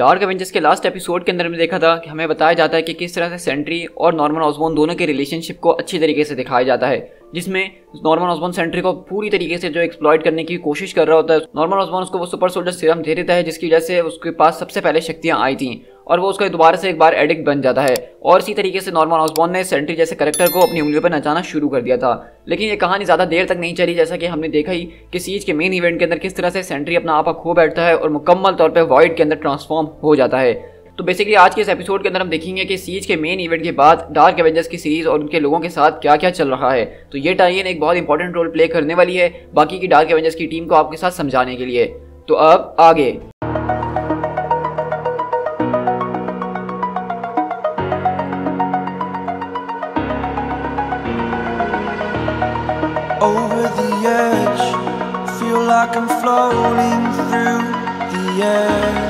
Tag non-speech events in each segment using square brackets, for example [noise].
Dark Avengers के last episode के अंदर में देखा था कि हमें बताया जाता है कि किस तरह से सेंट्री और नॉर्मल ऑसबोन दोनों के रिलेशनशिप को अच्छी तरीके से दिखाया जाता है। जिसमें नॉर्मन ऑसबोन सेंट्री को पूरी तरीके से जो एक्सप्लॉइट करने की कोशिश कर रहा होता है नॉर्मन ऑसबोन उसको वो सुपर सोल्जर सीरम दे देता है, जिसकी वजह से उसके पास सबसे पहले शक्तियाँ आई थी और वो उसका दोबारा से एक बार एडिक्ट बन जाता है। और इसी तरीके से नॉर्मन ऑसबॉन ने सेंट्री जैसे करेक्टर को अपनी उंगलियों पर नचाना शुरू कर दिया था। लेकिन ये कहानी ज़्यादा देर तक नहीं चली, जैसा कि हमने देखा ही कि सीज के मेन इवेंट के अंदर किस तरह से सेंट्री अपना आपा खो बैठता है और मुकम्मल तौर पर वॉइड के अंदर ट्रांसफॉर्म हो जाता है। तो बेसिकली आज के इस एपिसोड के अंदर हम देखेंगे कि सीज के मेन इवेंट के बाद डार्क एवेंजर्स की सीरीज़ और उनके लोगों के साथ क्या क्या चल रहा है तो ये टाइन एक बहुत इंपॉर्टेंट रोल प्ले करने वाली है, बाकी की डार्क एवेंजर्स की टीम को आपके साथ समझाने के लिए तो अब आगे over the edge. Feel like I'm floating through the air.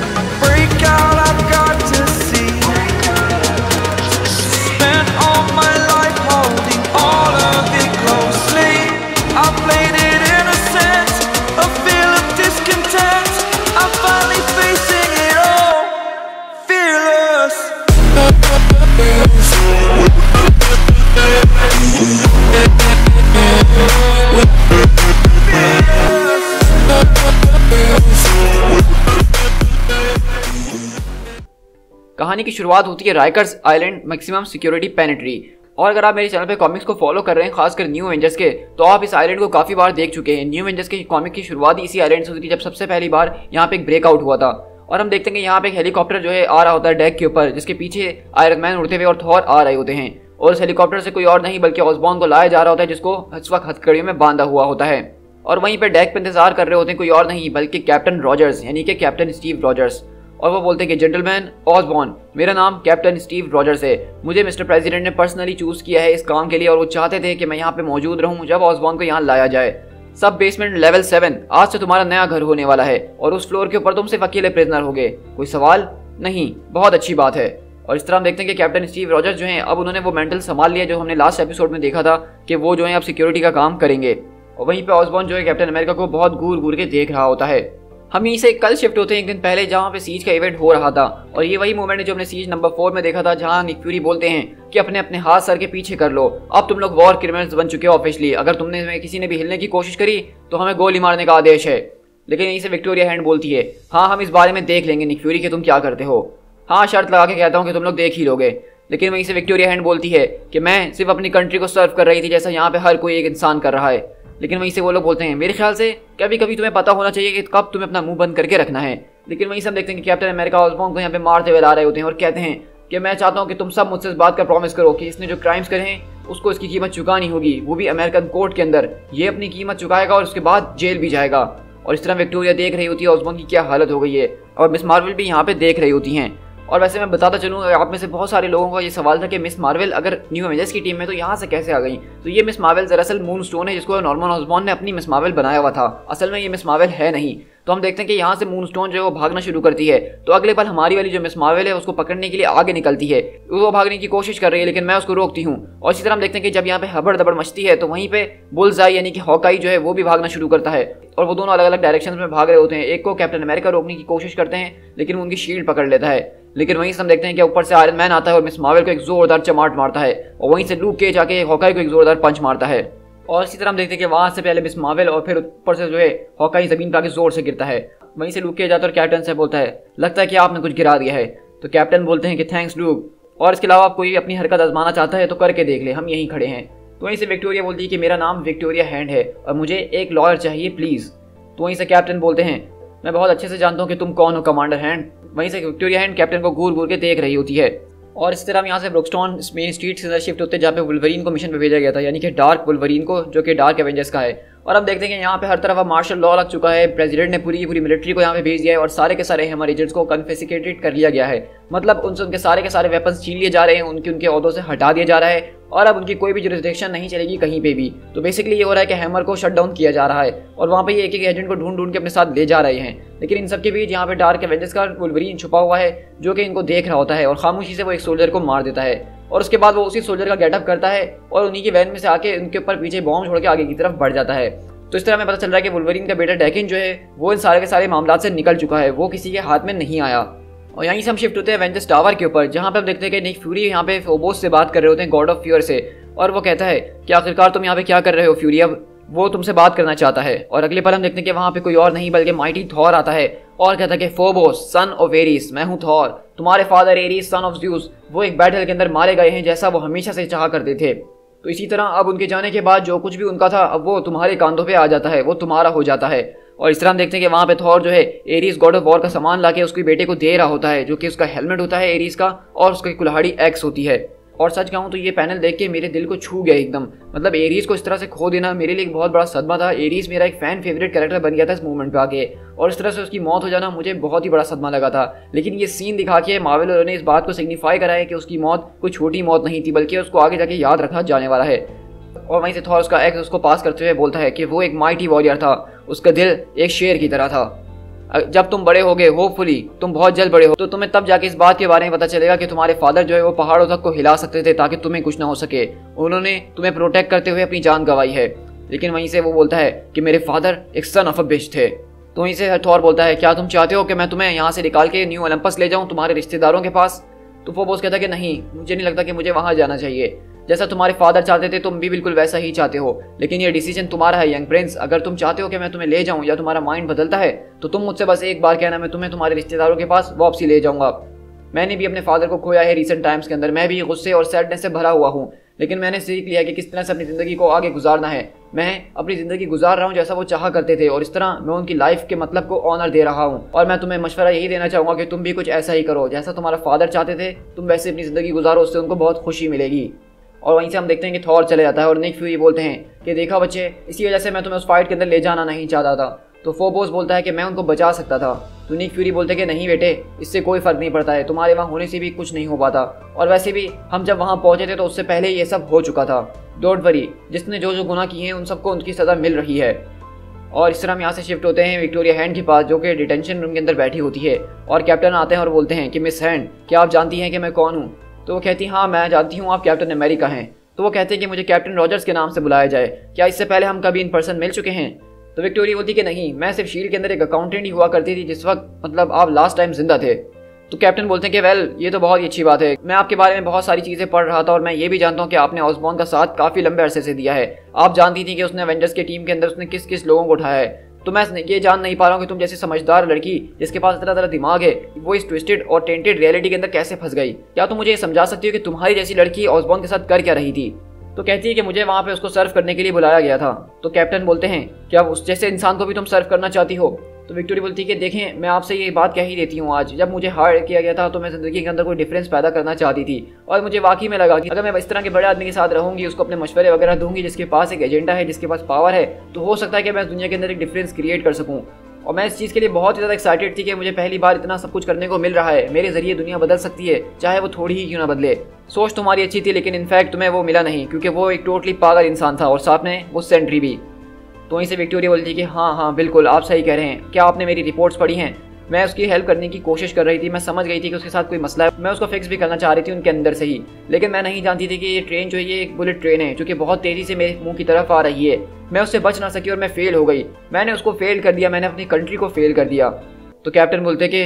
शुरुआत होती है Rikers Island maximum security penitentiary और अगर आप मेरे चैनल पे कॉमिक्स को फॉलो कर रहे हैं, खासकर न्यू एवेंजर्स के तो आप इस आइलैंड को काफ़ी बार देख चुके हैं। न्यू एवेंजर्स के कॉमिक की शुरुआत इसी आइलैंड से होती थी, जब सबसे पहली बार यहाँ पे एक ब्रेकआउट हुआ था। और हम देखते हैं कि यहाँ पे एक हेलीकॉप्टर जो है आ रहा होता है डेक के ऊपर, जिसके पीछे आयरन मैन उड़ते हुए और थॉर आ रहे होते हैं। और उस हेलीकॉप्टर से कोई और नहीं, बल्कि ऑसबॉन को लाया जा रहा होता है, जिसको इस वक्त हथकड़ियों में बांधा हुआ होता है। और वहीं पर डेक पर इंतज़ार कर रहे होते हैं कोई और नहीं, बल्कि कैप्टन रॉजर्स यानी कि कैप्टन स्टीव रॉजर्स और वो बोलते हैं कि जेंटलमैन ऑसबॉर्न मेरा नाम कैप्टन स्टीव रॉजर्स है। मुझे मिस्टर प्रेसिडेंट ने पर्सनली चूज़ किया है इस काम के लिए और वो चाहते थे कि मैं यहाँ पे मौजूद रहूँ जब ऑसबॉर्न को यहाँ लाया जाए। सब बेसमेंट लेवल सेवन आज से तुम्हारा नया घर होने वाला है और उस फ्लोर के ऊपर तुम सिर्फ़ अकेले प्रिजनर होगे। कोई सवाल? नहीं, बहुत अच्छी बात है। और इस तरह हम देखते हैं कि कैप्टन स्टीव रॉजर्स जो हैं, अब उन्होंने वो मेंटल संभाल लिया जो हमने लास्ट एपिसोड में देखा था कि वो जो है, अब सिक्योरिटी का काम करेंगे। और वहीं पे ऑसबॉर्न जो है कैप्टन अमेरिका को बहुत घूर घूर के देख रहा होता है। हम यहीं से कल शिफ्ट होते हैं, एक दिन पहले जहाँ पे सीज का इवेंट हो रहा था। और ये वही मोमेंट है जो हमने सीज नंबर फोर में देखा था, जहाँ निक फ्यूरी बोलते हैं कि अपने अपने हाथ सर के पीछे कर लो। अब तुम लोग वॉर क्रिमिनल्स बन चुके हो ऑफिशियली अगर तुमने किसी ने भी हिलने की कोशिश करी तो हमें गोली मारने का आदेश है। लेकिन यहीं से विक्टोरिया हैंड बोलती है हाँ हम इस बारे में देख लेंगे निक फ्यूरी कि तुम क्या करते हो। हाँ शर्त लगा के कहता हूँ कि तुम लोग देख ही लोगे। लेकिन वहीं से विक्टोरिया हैंड बोलती है कि मैं सिर्फ़ अपनी कंट्री को सर्व कर रही थी, जैसा यहाँ पे हर कोई एक इंसान कर रहा है। लेकिन वहीं से वो लोग बोलते हैं, मेरे ख्याल से कभी कभी तुम्हें पता होना चाहिए कि कब तुम्हें अपना मुँह बंद करके रखना है। लेकिन वहीं से हम देखते हैं कि कैप्टन अमेरिका ऑसबॉर्न को यहाँ पे मारते हुए ला रहे होते हैं और कहते हैं कि मैं चाहता हूँ कि तुम सब मुझसे इस बात का प्रॉमिस करो कि इसने जो क्राइम्स करे हैं, उसको इसकी कीमत चुकानी होगी। वो भी अमेरिकन कोर्ट के अंदर। ये अपनी कीमत चुकाएगा और उसके बाद जेल भी जाएगा। और इस तरह विक्टोरिया देख रही होती है ऑसबॉर्न की क्या हालत हो गई है। और मिस मार्वल भी यहाँ पे देख रही होती हैं। और वैसे मैं बताता चलूँ, आप में से बहुत सारे लोगों का ये सवाल था कि मिस मार्वल अगर न्यू एवेंजर्स की टीम में तो यहाँ से कैसे आ गई? तो ये मिस मार्वल दरअसल मून स्टोन है, जिसको नॉर्मन ऑसबॉन ने अपनी मिस मार्वल बनाया हुआ था। असल में ये मिस मार्वल है नहीं। तो हम देखते हैं कि यहाँ से मून जो है वो भागना शुरू करती है। तो अगले पल हमारी वाली जो मिस मार्वल है, उसको पकड़ने के लिए आगे निकलती है। वो भागने की कोशिश कर रही है, लेकिन मैं उसको रोकती हूँ। और इसी तरह हम देखते हैं कि जब यहाँ पे हबड़ दबड़ मचती है तो वहीं पे बुलजाई यानी कि हॉकाई जो है, वो भी भागना शुरू करता है। और वो दोनों अलग अलग डायरेक्शन में भाग रहे होते हैं। एक को कैप्टन अमेरिका रोकने की कोशिश करते हैं, लेकिन उनकी शील्ड पकड़ लेता है। लेकिन वहीं से हम देखते हैं कि ऊपर से आयरन मैन आता है और मिस मार्वल को एक जोरदार चमाट मारता है। और वहीं से लूक के जाके हॉकाई को एक जोरदार पंच मारता है। और इसी तरह हम देखते हैं कि वहाँ से पहले मिस मार्वल और फिर ऊपर से जो है हॉकाई ज़मीन पर आके ज़ोर से गिरता है। वहीं से लूक के जाता है और कैप्टन से बोलता है, लगता है कि आपने कुछ गिरा दिया है। तो कैप्टन बोलते हैं कि थैंक्स, लूक। और इसके अलावा आप कोई अपनी हरकत आजमाना चाहता है तो करके देख ले, हम यहीं खड़े हैं। तो वहीं से विक्टोरिया बोलती है कि मेरा नाम विक्टोरिया हैंड है और मुझे एक लॉयर चाहिए, प्लीज़। तो वहीं से कैप्टन बोलते हैं, मैं बहुत अच्छे से जानता हूँ कि तुम कौन हो, कमांडर हैंड। वहीं से विक्टोरिया हैंड कैप्टन को घूर घूर के देख रही होती है। और इस तरह हम यहाँ से ब्रुकस्टॉन मेन स्ट्रीट से शिफ्ट होते हैं, जहाँ पे वुल्वरीन को मिशन पे भेजा गया था, यानी कि डार्क वुल्वरीन को, जो कि डार्क एवेंजर्स का है। और अब देखते हैं कि यहाँ पे हर तरफ़ अब मार्शल लॉ लग चुका है प्रेसिडेंट ने पूरी पूरी मिलिट्री को यहाँ पे भेज दिया है और सारे के सारे हमारे एजेंट्स को कन्फेसिकेटेड कर लिया गया है। मतलब उनसे उनके सारे के सारे वेपन्स छीन लिए जा रहे हैं, उनके उनके अहदों से हटा दिया जा रहा है और अब उनकी कोई भी जुरिस्डिक्शन नहीं चलेगी कहीं पे भी। तो बेसिकली ये हो रहा है कि हैमर को शट डाउन किया जा रहा है और वहाँ पे ये एक एक एजेंट को ढूंढ ढूंढ के अपने साथ ले जा रहे हैं। लेकिन इन सबके बीच यहाँ पे डार्क एवेंजर्स का वुलवरीन छुपा हुआ है, जो कि इनको देख रहा होता है और खामोशी से वो एक सोल्जर को मार देता है। और उसके बाद वो उसी सोल्जर का गेटअप करता है और उन्हीं की वैन में से आके उनके ऊपर पीछे बॉम्ब छोड़ के आगे की तरफ़ बढ़ जाता है। तो इस तरह हमें पता चल रहा है कि वुलवरीन का बेटा डैकिन जो है, वो इन सारे के सारे मामला से निकल चुका है। वो किसी के हाथ में नहीं आया। और यहीं से हम शिफ्ट होते हैं वेंजस टावर के ऊपर, जहाँ पे हम देखते हैं कि निक फ्यूरी यहाँ पे फोबोस से बात कर रहे होते हैं गॉड ऑफ़ फ्यूर से। और वो कहता है कि आखिरकार तुम यहाँ पे क्या कर रहे हो फ्यूरी अब वो तुमसे बात करना चाहता है। और अगले पल हम देखते हैं कि वहाँ पे कोई और नहीं, बल्कि माइटी थॉर आता है। और कहता है कि फोबोस सन ऑफ़ एरीस मैं हूँ थॉर तुम्हारे father Ares son of Zeus वो एक बैटल के अंदर मारे गए हैं, जैसा वो हमेशा से चाह करते थे। तो इसी तरह अब उनके जाने के बाद जो कुछ भी उनका था, अब वो तुम्हारे कांधों पे आ जाता है, वो तुम्हारा हो जाता है। और इस तरह हम देखते हैं कि वहाँ पे थॉर जो है एरीज गॉड ऑफ़ वॉर का सामान लाके उसके बेटे को दे रहा होता है, जो कि उसका हेलमेट होता है एरीज का, और उसकी कुल्हाड़ी एक्स होती है। और सच कहूँ तो ये पैनल देख के मेरे दिल को छू गया एकदम। मतलब एरीज को इस तरह से खो देना मेरे लिए एक बहुत बड़ा सदमा था। एरीज मेरा एक फ़ैन फेवरेट कैरेक्टर बन गया था इस मूवमेंट पे आके। और इस तरह से उसकी मौत हो जाना मुझे बहुत ही बड़ा सदमा लगा था। लेकिन ये सीन दिखा के मावेल ने इस बात को सिग्निफाई करा है कि उसकी मौत कोई छोटी मौत नहीं थी, बल्कि उसको आगे जाके याद रखा जाने वाला है। और वहीं से थॉर उसका एक्स उसको पास करते हुए बोलता है कि वो एक माइटी वॉरियर था। उसका दिल एक शेर की तरह था। जब तुम बड़े होगे होपफुली तुम बहुत जल्द बड़े हो तो तुम्हें तब जाके इस बात के बारे में पता चलेगा कि तुम्हारे फादर जो है वो पहाड़ों तक को हिला सकते थे ताकि तुम्हें कुछ ना हो सके। उन्होंने तुम्हें प्रोटेक्ट करते हुए अपनी जान गंवाई है। लेकिन वहीं से वो बोलता है कि मेरे फादर एक सन ऑफ़ अ थे। तो वहीं से थॉर बोलता है, क्या तुम चाहते हो कि मैं तुम्हें यहाँ से निकाल के न्यू ओलंपस ले जाऊँ तुम्हारे रिश्तेदारों के पास? तो वो बोस कहता है कि, नहीं, मुझे नहीं लगता कि मुझे वहाँ जाना चाहिए। जैसा तुम्हारे फादर चाहते थे, तुम भी बिल्कुल वैसा ही चाहते हो। लेकिन ये डिसीज़न तुम्हारा है यंग प्रिंस अगर तुम चाहते हो कि मैं तुम्हें ले जाऊँ या तुम्हारा माइंड बदलता है तो तुम मुझसे बस एक बार कहना, मैं तुम्हें तुम्हारे रिश्तेदारों के पास वापसी ले जाऊँगा। मैंने भी अपने फादर को खोया है रिसेंट टाइम्स के अंदर। मैं भी गुस्से और सैडनेस से भरा हुआ हूँ। लेकिन मैंने सीख लिया कि किस तरह से अपनी ज़िंदगी को आगे गुजारना है। मैं अपनी ज़िंदगी गुजार रहा हूँ जैसा वो चाह करते थे और इस तरह मैं उनकी लाइफ के मतलब को ऑनर दे रहा हूँ। और मैं तुम्हें मशवरा यही देना चाहूँगा कि तुम भी कुछ ऐसा ही करो। जैसा तुम्हारा फादर चाहते थे, तुम वैसे अपनी ज़िंदगी गुजारो, उससे उनको बहुत खुशी मिलेगी। और वहीं से हम देखते हैं कि थॉर चले जाता है और निक फ्यूरी बोलते हैं कि देखा बच्चे, इसी वजह से मैं तुम्हें उस फाइट के अंदर ले जाना नहीं चाहता था। तो फोबोस बोलता है कि मैं उनको बचा सकता था। तो निक फ्यूरी बोलते कि नहीं बेटे, इससे कोई फ़र्क नहीं पड़ता है, तुम्हारे वहाँ होने से भी कुछ नहीं हो पाता। और वैसे भी हम जब वहाँ पहुँचे थे तो उससे पहले ये सब हो चुका था। डोंट वरी जिसने जो जो गुनाह किए हैं, उन सबको उनकी सज़ा मिल रही है। और इस तरह हम यहाँ से शिफ्ट होते हैं विक्टोरिया हैंड के पास, जो कि डिटेंशन रूम के अंदर बैठी होती है। और कैप्टन आते हैं और बोलते हैं कि मिस हैंड क्या आप जानती हैं कि मैं कौन हूँ? तो वो कहती हाँ मैं जानती हूँ आप कैप्टन अमेरिका हैं। तो वो कहते हैं कि मुझे कैप्टन रॉजर्स के नाम से बुलाया जाए। क्या इससे पहले हम कभी इन पर्सन मिल चुके हैं? तो विक्टोरिया बोलती कि नहीं, मैं सिर्फ़ शील्ड के अंदर एक अकाउंटेंट ही हुआ करती थी जिस वक्त मतलब आप लास्ट टाइम ज़िंदा थे। तो कैप्टन बोलते हैं कि वेल ये तो बहुत ही अच्छी बात है। मैं आपके बारे में बहुत सारी चीज़ें पढ़ रहा था और मैं ये भी जानता हूँ कि आपने ऑसबॉन का साथ काफ़ी लंबे अरसे से दिया है। आप जानती थी कि उसने एवेंजर्स की टीम के अंदर उसने किस किस लोगों को उठाया है। तो मैं ये जान नहीं पा रहा हूँ कि तुम जैसी समझदार लड़की, जिसके पास इतना ज़रा दिमाग है, वो इस ट्विस्टेड और टेंटेड रियलिटी के अंदर कैसे फंस गई? क्या तुम मुझे ये समझा सकती हो कि तुम्हारी जैसी लड़की ऑसबॉन के साथ कर क्या रही थी? तो कहती है कि मुझे वहाँ पे उसको सर्व करने के लिए बुलाया गया था। तो कैप्टन बोलते हैं, क्या उस जैसे इंसान को भी तुम सर्व करना चाहती हो? तो विक्टोरी बोलती है कि देखें, मैं आपसे ये बात कह ही देती हूँ आज। जब मुझे हार्ड किया गया था तो मैं ज़िंदगी के अंदर कोई डिफरेंस पैदा करना चाहती थी। और मुझे वाकई में लगा कि अगर मैं इस तरह के बड़े आदमी के साथ रहूँगी, उसको अपने मशवरे वगैरह दूँगी, जिसके पास एक एजेंडा है, जिसके पास पावर है तो हो सकता है कि मैं दुनिया के अंदर एक डिफरेंस क्रिएट कर सकूँ। और मैं इस चीज़ के लिए बहुत ही ज़्यादा एक्साइटेड थी कि मुझे पहली बार इतना सब कुछ करने को मिल रहा है। मेरे ज़रिए दुनिया बदल सकती है, चाहे वो थोड़ी ही क्यों ना बदले। सोच तुम्हारी अच्छी थी, लेकिन इनफैक्ट तुम्हें वो मिला नहीं, क्योंकि वो एक टोटली पागल इंसान था, और साथ में वो सेंट्री भी। तो वहीं से विक्टोरिया बोलती है कि हाँ हाँ बिल्कुल, आप सही कह रहे हैं। क्या आपने मेरी रिपोर्ट्स पढ़ी हैं? मैं उसकी हेल्प करने की कोशिश कर रही थी, मैं समझ गई थी कि उसके साथ कोई मसला है। मैं उसको फिक्स भी करना चाह रही थी उनके अंदर से ही। लेकिन मैं नहीं जानती थी कि ये ट्रेन जो है, ये एक बुलेट ट्रेन है, जो कि बहुत तेज़ी से मेरे मुँह की तरफ़ आ रही है। मैं उससे बच ना सकी और मैं फेल हो गई। मैंने उसको फेल कर दिया, मैंने अपनी कंट्री को फेल कर दिया। तो कैप्टन बोलते कि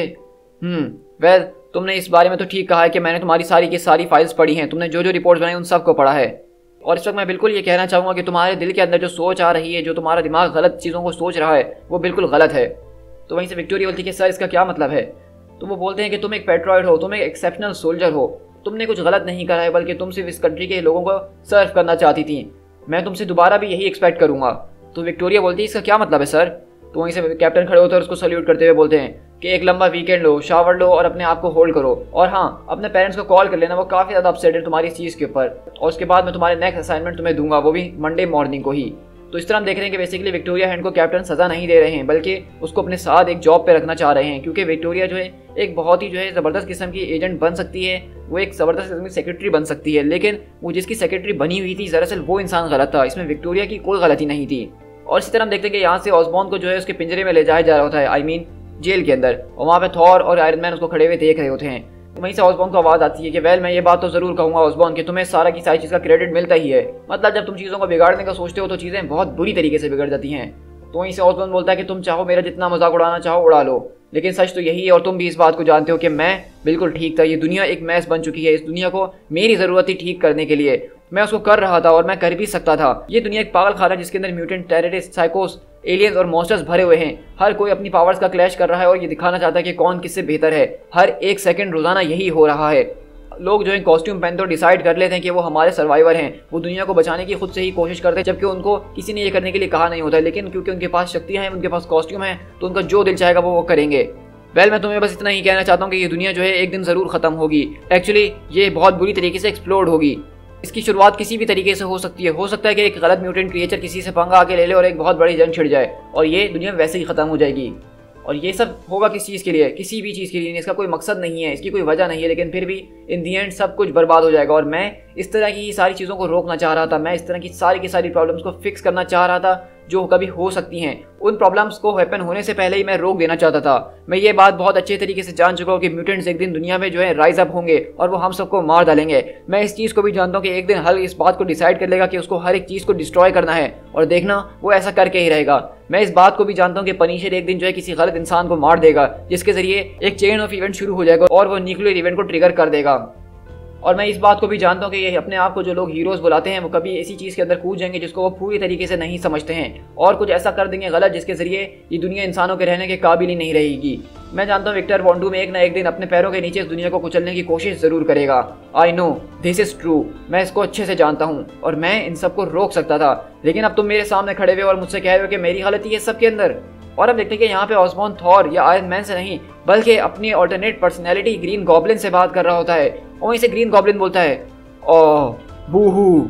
हम्म वेल तुमने इस बारे में तो ठीक कहा है कि मैंने तुम्हारी सारी की सारी फाइल्स पढ़ी हैं। तुमने जो जो रिपोर्ट्स बनाई, उन सबको पढ़ा है। और इस वक्त मैं बिल्कुल ये कहना चाहूँगा कि तुम्हारे दिल के अंदर जो सोच आ रही है, जो तुम्हारा दिमाग गलत चीज़ों को सोच रहा है, वो बिल्कुल गलत है। तो वहीं से विक्टोरिया बोलती है सर, इसका क्या मतलब है? तो वो बोलते हैं कि, तुम एक पेट्रॉइड हो, तुम एक एक्सेप्शनल सोल्जर हो। तुमने कुछ गलत नहीं करा है, बल्कि तुम सिर्फ़ इस कंट्री के लोगों को सर्व करना चाहती थी। मैं तुमसे दोबारा भी यही एक्सपेक्ट करूँगा। तो विक्टोरिया बोलती है, इसका क्या मतलब है, सर? तो वहीं से कैप्टन खड़े होते हैं उसको सल्यूट करते हुए बोलते हैं कि एक लंबा वीकेंड लो शावर लो और अपने आप को होल्ड करो। और हाँ अपने पेरेंट्स को कॉल कर लेना, वो काफ़ी ज़्यादा अपसेट है तुम्हारी इस चीज़ के ऊपर। और उसके बाद मैं तुम्हारे नेक्स्ट असाइनमेंट तुम्हें दूँगा, वो भी मंडे मॉर्निंग को ही। तो इस तरह हम देख रहे हैं कि बेसिकली विक्टोरिया हैंड को कैप्टन सजा नहीं दे रहे हैं, बल्कि उसको अपने साथ एक जॉब पे रखना चाह रहे हैं, क्योंकि विक्टोरिया जो है, एक बहुत ही जो है ज़बरदस्त किस्म की एजेंट बन सकती है, वो एक ज़बरदस्त किस्म की सेक्रेटरी बन सकती है, लेकिन वो जिसकी सेक्रेटरी बनी हुई थी, दरअसल वो इंसान गलत था, इसमें विक्टोरिया की कोई गलती नहीं थी। और इसी तरह हम देखते हैं कि यहाँ से ऑसबॉन को जो है उसके पिंजरे में ले जाया जा रहा होता है आई मीन जेल के अंदर। और वहाँ पे थॉर और आयरन मैन उसको खड़े हुए देख रहे होते हैं। वहीं से ऑसबॉन को आवाज़ आती है कि, वेल, मैं ये बात तो ज़रूर कहूँगा ऑसबॉन कि तुम्हें सारा की सारी चीज़ का क्रेडिट मिलता ही है। मतलब जब तुम चीज़ों को बिगाड़ने का सोचते हो तो चीज़ें बहुत बुरी तरीके से बिगड़ जाती हैं। तो वहीं से ऑसबॉन बोलता है कि, तुम चाहो मेरा जितना मज़ाक उड़ाना चाहो, उड़ा लो। लेकिन सच तो यही है और तुम भी इस बात को जानते हो कि मैं बिल्कुल ठीक था। ये दुनिया एक मैस बन चुकी है। इस दुनिया को मेरी ज़रूरत थी ठीक करने के लिए। मैं उसको कर रहा था और मैं कर भी सकता था। ये दुनिया एक पागल खाना जिसके अंदर म्यूटेंट, टेररिस्ट, साइकोस एलियंस और मॉन्स्टर्स भरे हुए हैं। हर कोई अपनी पावर्स का क्लैश कर रहा है और ये दिखाना चाहता है कि कौन किससे बेहतर है। हर एक सेकंड रोज़ाना यही हो रहा है। लोग जो है कॉस्ट्यूम पहनते और डिसाइड कर लेते हैं कि वो हमारे सर्वाइवर हैं। वो दुनिया को बचाने की खुद से ही कोशिश करते हैं जबकि उनको किसी ने ये करने के लिए कहा नहीं होता है। लेकिन क्योंकि उनके पास शक्तियाँ हैं उनके पास कॉस्ट्यूम है तो उनका जो दिल चाहेगा वो वो करेंगे। वेल well, मैं तुम्हें बस इतना ही कहना चाहता हूँ कि ये दुनिया जो है एक दिन ज़रूर ख़त्म होगी। एक्चुअली ये बहुत बुरी तरीके से एक्सप्लोर होगी। इसकी शुरुआत किसी भी तरीके से हो सकती है। हो सकता है कि एक गलत म्यूटेंट क्रिएचर किसी से पंगा आके ले ले और एक बहुत बड़ी जंग छिड़ जाए और ये दुनिया वैसे ही ख़त्म हो जाएगी। और ये सब होगा किस चीज़ के लिए? किसी भी चीज़ के लिए इसका कोई मकसद नहीं है, इसकी कोई वजह नहीं है, लेकिन फिर भी इन दी एंड सब कुछ बर्बाद हो जाएगा। और मैं इस तरह की सारी चीज़ों को रोकना चाह रहा था। मैं इस तरह की सारी की सारी प्रॉब्लम्स को फिक्स करना चाह रहा था। जो कभी हो सकती हैं। उन प्रॉब्लम्स को वेपन होने से पहले ही मैं रोक देना चाहता था। मैं ये बात बहुत अच्छे तरीके से जान चुका हूँ कि म्यूटेंट्स एक दिन दुनिया में जो है राइज अप होंगे और वो हम सबको मार डालेंगे। मैं इस चीज़ को भी जानता हूँ कि एक दिन हल इस बात को डिसाइड कर लेगा कि उसको हर एक चीज़ को डिस्ट्रॉय करना है और देखना वो ऐसा करके ही रहेगा। मैं इस बात को भी जानता हूँ कि पनीशर एक दिन जो है किसी गलत इंसान को मार देगा, जिसके ज़रिए एक चेन ऑफ़ इवेंट शुरू हो जाएगा और वो न्यूक्लियर इवेंट को ट्रिगर कर देगा। और मैं इस बात को भी जानता हूँ कि ये अपने आप को जो लोग हीरोज़ बुलाते हैं, वो कभी ऐसी चीज़ के अंदर कूद जाएँगे जिसको वो पूरी तरीके से नहीं समझते हैं। और कुछ ऐसा कर देंगे गलत, जिसके ज़रिए ये दुनिया इंसानों के रहने के काबिल ही नहीं रहेगी। मैं जानता हूँ विक्टर वॉन्डू में एक ना एक दिन अपने पैरों के नीचे इस दुनिया को कुचलने की कोशिश ज़रूर करेगा। I know this is true मैं इसको अच्छे से जानता हूँ, और मैं इन सबको रोक सकता था। लेकिन अब तुम मेरे सामने खड़े हुए और मुझसे कह रहे हो कि मेरी हालत गलती है सबके अंदर। और अब देखते हैं कि यहाँ पे ऑसमॉन थॉर या आयरन मैन से नहीं, बल्कि अपनी ऑल्टरनेट पर्सनैलिटी ग्रीन गॉबलिन से बात कर रहा होता है। और वहीं से ग्रीन गॉबलिन बोलता है, ओह, बूहू।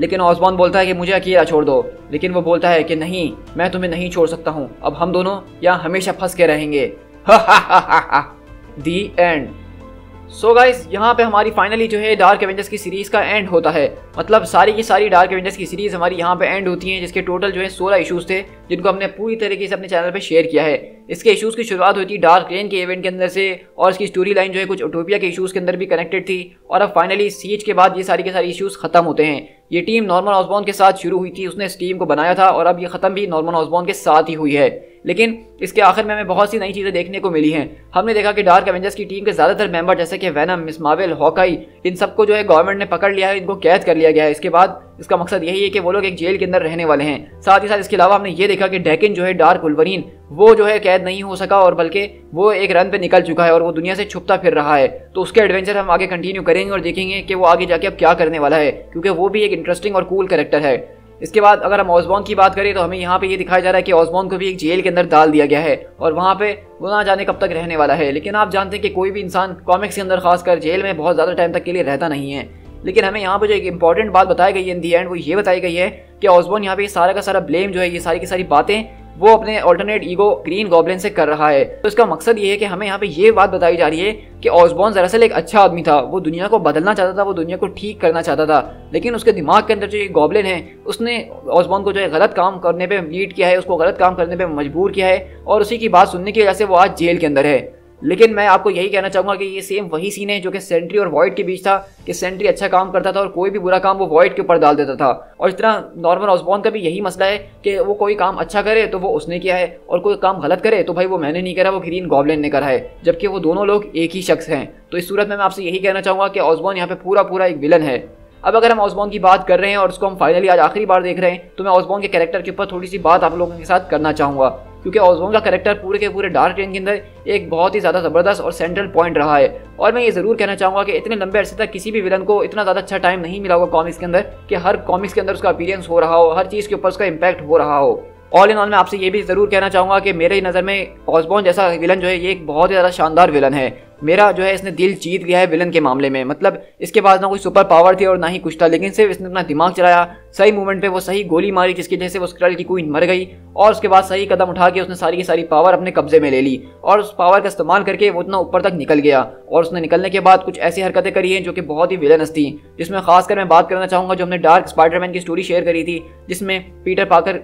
लेकिन ऑसबॉन बोलता है कि, मुझे अकेला छोड़ दो। लेकिन वो बोलता है कि, नहीं, मैं तुम्हें नहीं छोड़ सकता हूँ। अब हम दोनों यहाँ हमेशा फंस के रहेंगे। [laughs] दी एंड सो गाइस यहाँ पे हमारी फाइनली जो है डार्क एवेंजर्स की सीरीज़ का एंड होता है। मतलब सारी की सारी डार्क एवेंजर्स की सीरीज़ हमारी यहाँ पे एंड होती है, जिसके टोटल जो है सोलह इशूज थे, जिनको हमने पूरी तरीके से अपने चैनल पे शेयर किया है। इसके इशूज़ की शुरुआत हुई थी डार्क रेन के इवेंट के अंदर से, और इसकी स्टोरी लाइन जो है कुछ ओटोपिया के इशूज़ के अंदर भी कनेक्टेड थी, और अब फाइनली सीज के बाद ये सारी के सारे इशूज़ खत्म होते हैं। ये टीम नॉर्मन ऑसबॉन के साथ शुरू हुई थी, उसने इस टीम को बनाया था, और अब ये ख़त्म भी नॉर्मन ऑसबॉन के साथ ही हुई है। लेकिन इसके आखिर में हमें बहुत सी नई चीज़ें देखने को मिली हैं। हमने देखा कि डार्क एवेंजर्स की टीम के ज़्यादातर मेंबर जैसे कि वैनम मिस मावेल हॉकाई इन सबको जो है गवर्नमेंट ने पकड़ लिया है, इनको कैद कर लिया गया है। इसके बाद इसका मकसद यही है कि वो लोग एक जेल के अंदर रहने वाले हैं। साथ ही साथ इसके अलावा हमने ये देखा कि डेकिन जो है डार्क उलवरीन वो जो है कैद नहीं हो सका और बल्कि वो एक रन पे निकल चुका है और वो दुनिया से छुपता फिर रहा है। तो उसके एडवेंचर हम आगे कंटिन्यू करेंगे और देखेंगे कि वो आगे जाके अब क्या करने वाला है, क्योंकि वो भी एक इंटरेस्टिंग और कूल करेक्टर है। इसके बाद अगर हम ऑसबॉन की बात करें तो हमें यहाँ पे ये दिखाया जा रहा है कि ऑसबॉन को भी एक जेल के अंदर डाल दिया गया है और वहाँ पे वो ना जाने कब तक रहने वाला है। लेकिन आप जानते हैं कि कोई भी इंसान कॉमिक्स के अंदर खासकर जेल में बहुत ज़्यादा टाइम तक के लिए रहता नहीं है। लेकिन हमें यहाँ पर जो एक इंपॉर्टेंट बात बताई गई है इन दी एंड वो ये बताई गई है कि ऑसबॉन यहाँ पर सारा का सारा ब्लेम जो है, ये सारी की सारी बातें वो अपने ऑल्टरनेट ईगो ग्रीन गॉबलिन से कर रहा है। तो इसका मकसद ये है कि हमें यहाँ पे ये बात बताई जा रही है कि ऑसबॉन दरअसल एक अच्छा आदमी था। वो दुनिया को बदलना चाहता था, वो दुनिया को ठीक करना चाहता था। लेकिन उसके दिमाग के अंदर जो ये गॉबलिन है, उसने ऑसबॉन को जो है गलत काम करने पर लीड किया है, उसको गलत काम करने पर मजबूर किया है और उसी की बात सुनने की वजह से वो आज जेल के अंदर है। लेकिन मैं आपको यही कहना चाहूँगा कि ये सेम वही सीन है जो कि सेंट्री और वॉइड के बीच था, कि सेंट्री अच्छा काम करता था और कोई भी बुरा काम वो वॉइड के ऊपर डाल देता था। और इतना नॉर्मल ऑसबॉन का भी यही मसला है कि वो कोई काम अच्छा करे तो वो उसने किया है और कोई काम गलत करे तो भाई वो मैंने नहीं करा, वो ग्रीन गॉबलिन ने करा है, जबकि वो दोनों लोग एक ही शख्स हैं। तो इस सूरत में मैं आपसे यही कहना चाहूँगा कि ऑसबॉन यहाँ पे पूरा पूरा एक विलन है। अब अगर हम ऑसबॉन की बात कर रहे हैं और उसको हम फाइनली आज आखिरी बार देख रहे हैं तो मैं ऑसबॉन के कैरेक्टर के ऊपर थोड़ी सी बात आप लोगों के साथ करना चाहूँगा। क्योंकि ओजोन का करेक्टर पूरे के पूरे डार्क ट्रेन के अंदर एक बहुत ही ज़्यादा ज़बरदस्त और सेंट्रल पॉइंट रहा है। और मैं ये ज़रूर कहना चाहूँगा कि इतने लंबे अरसे तक किसी भी विलन को इतना ज़्यादा अच्छा टाइम नहीं मिला होगा कॉमिक्स के अंदर कि हर कॉमिक्स के अंदर उसका अपीरियंस हो रहा हो, हर चीज़ के ऊपर उसका इम्पैक्ट हो रहा हो। ऑल इन ऑल मैं आपसे ये भी ज़रूर कहना चाहूँगा कि मेरे नज़र में ऑसबॉन जैसा विलन जो है, ये एक बहुत ही ज़्यादा शानदार विलन है। मेरा जो है, इसने दिल जीत गया है विलन के मामले में। मतलब इसके पास ना कोई सुपर पावर थी और ना ही कुछ था, लेकिन सिर्फ़ इसने अपना दिमाग चलाया। सही मूवमेंट पे वो सही गोली मारी, जिसकी वजह से वो स्क्रल की क्वीन मर गई, और उसके बाद सही कदम उठा के उसने सारी की सारी पावर अपने कब्जे में ले ली, और उस पावर का इस्तेमाल करके वो उतना ऊपर तक निकल गया, और उसने निकलने के बाद कुछ ऐसी हरकतें करी हैं जो कि बहुत ही विलनस थी, जिसमें खासकर मैं बात करना चाहूँगा जो हमने डार्क स्पाइडरमैन की स्टोरी शेयर करी थी, जिसमें पीटर पाकर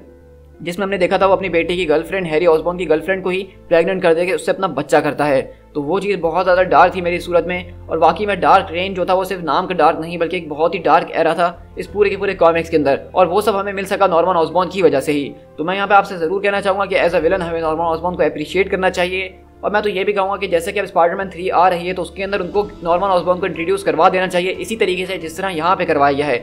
जिसमें हमने देखा था वो अपनी बेटी की गर्लफ्रेंड हैरी ऑसबॉर्न की गर्लफ्रेंड को ही प्रेग्नेंट कर देके उससे अपना बच्चा करता है। तो वो चीज़ बहुत ज़्यादा डार्क थी मेरी सूरत में और बाकी में डार्क रेन जो था वो सिर्फ़ नाम का डार्क नहीं, बल्कि एक बहुत ही डार्क एरा था इस पूरे के पूरे कॉमिक्स के अंदर। और वो सब हमें मिल सका नॉर्मन ऑसबॉर्न की वजह से ही। तो मैं यहाँ पे आपसे ज़रूर कहना चाहूँगा कि एज अ विलन हमें नॉर्मन ऑसबॉर्न को अप्रिशिएट करना चाहिए। और मैं तो ये भी कहूँगा कि जैसे कि अब स्पाइडरमैन थ्री आ रही है तो उसके अंदर उनको नॉर्मन ऑसबॉर्न को इंट्रोड्यूस करवा देना चाहिए। इसी तरीके से जिस तरह यहाँ पे करवाया गया है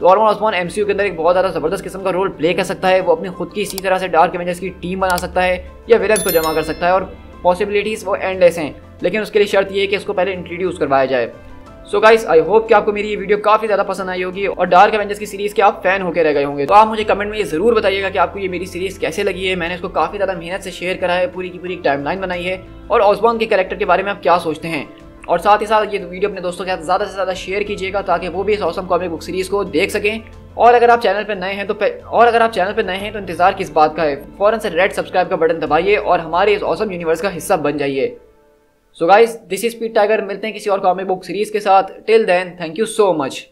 तो ऑर्मन ऑसमान एम के अंदर एक बहुत ज़्यादा ज़बरदस्त किस्म का रोल प्ले कर सकता है। वो अपनी खुद की इसी तरह से डार्क एवेंजर्स की टीम बना सकता है या विलन्स को जमा कर सकता है। और पॉसिबिलिटीज़ वो एंडलेस हैं। लेकिन उसके लिए शर्त ये है कि इसको पहले इंट्रोड्यूस करवाया जाए। सो गाइस आई होप कि आपको मेरी ये वीडियो काफ़ी ज़्यादा पसंद आई होगी और डार्क एवेंजर्स की सीरीज़ के आप फ़ैन होकर रह गए होंगे। तो आप मुझे कमेंट में ये ज़रूर बताइएगा कि आपको ये मेरी सीरीज़ कैसे लगी है। मैंने इसको काफ़ी ज़्यादा मेहनत से शेयर करा है, पूरी की पूरी टाइमलाइन बनाई है और ऑसबॉन के कैरेक्टर के बारे में आप क्या सोचते हैं। और साथ ही साथ ये वीडियो अपने दोस्तों के साथ ज़्यादा से ज़्यादा शेयर कीजिएगा ताकि वो भी इस औसम कॉमिक बुक सीरीज़ को देख सकें। और अगर आप चैनल पर नए हैं तो और अगर आप चैनल पर नए हैं तो इंतज़ार किस बात का है? फ़ौरन से रेड सब्सक्राइब का बटन दबाइए और हमारे इस औसम यूनिवर्स का हिस्सा बन जाइए। So guys this is Speed Tiger मिलते हैं किसी और कॉमिक बुक सीरीज़ के साथ। Till then thank you so much